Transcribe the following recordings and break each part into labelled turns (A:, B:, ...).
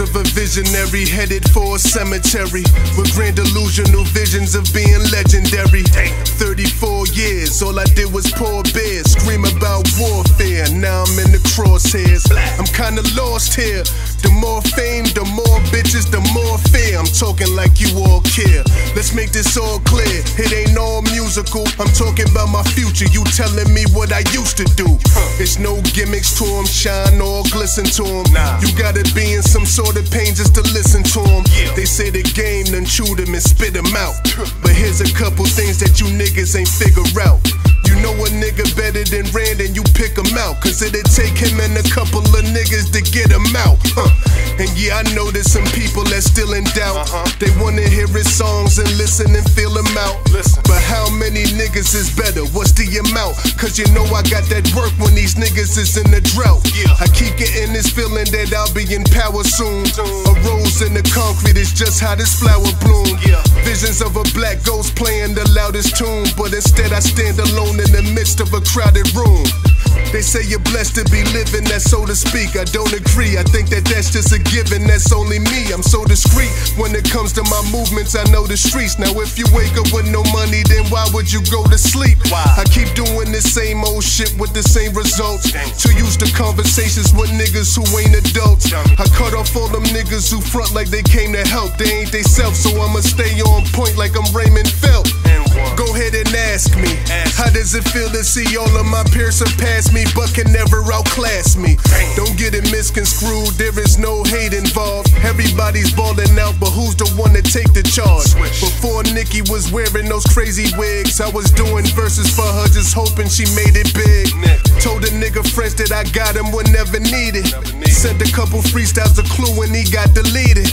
A: ordinary, headed for a cemetery with grand delusional visions of being legendary. 34 years, all I did was pour beers, scream about warfare. Now I'm in the crosshairs. I'm kinda lost here. The more fame, the more bitches, the more fear. I'm talking like you all care. Let's make this all clear. It ain't all musical. I'm talking about my future. You telling me what I used to do. It's no gimmicks to them, shine or glisten to them. You gotta be in some sort of pain just to listen to them. Yeah. They say the game done chewed them and spit them out. But here's a couple things that you niggas ain't figure out. You know a nigga better than Ran and you pick him out. Cause it'd take him and a couple of niggas to get him out. Huh. And yeah, I know there's some people that still in doubt. Uh-huh. They wanna hear his songs and listen and feel him out. But how many niggas is better? What's the amount? Cause you know I got that work when these niggas is in the drought. I keep getting this feeling that I'll be in power soon. A rose in the concrete is just how this flower bloom. Yeah. Visions of a black ghost playing the loudest tune. But instead I stand alone in the midst of a crowded room. They say you're blessed to be living that, so to speak. I don't agree. I think that that's just a given. That's only me. I'm so discreet when it comes to my movements. I know the streets. Now, if you wake up with no money, then why would you go to sleep? Why? I keep doing the same old shit with the same results. Too used to conversations with niggas who ain't adults. I cut off all them niggas who front like they came to help. They ain't they self, so I'ma stay on point like I'm Raymond Felt. And ask me, how does it feel to see all of my peers surpass me, but can never outclass me? Don't get it misconstrued, there is no hate involved. Everybody's balling out, but who's the one to take the charge? Before Nicki was wearing those crazy wigs, I was doing verses for her, just hoping she made it big. Told a nigga friends that I got him whenever needed. Sent a couple freestyles a clue when he got deleted.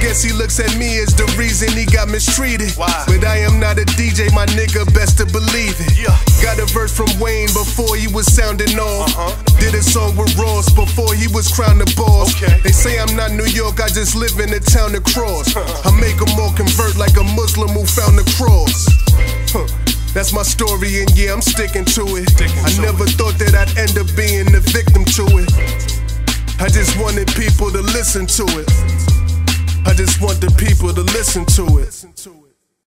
A: I guess he looks at me as the reason he got mistreated. Why? But I am not a DJ, my nigga, best to believe it. Yeah. Got a verse from Wayne before he was sounding off. Did a song with Ross before he was crowned the boss. They say I'm not New York, I just live in the town across. I make them all convert like a Muslim who found the cross. Huh. That's my story, and yeah, I'm sticking to it. I never thought that I'd end up being the victim to it. I just wanted people to listen to it. I just want the people to listen to it.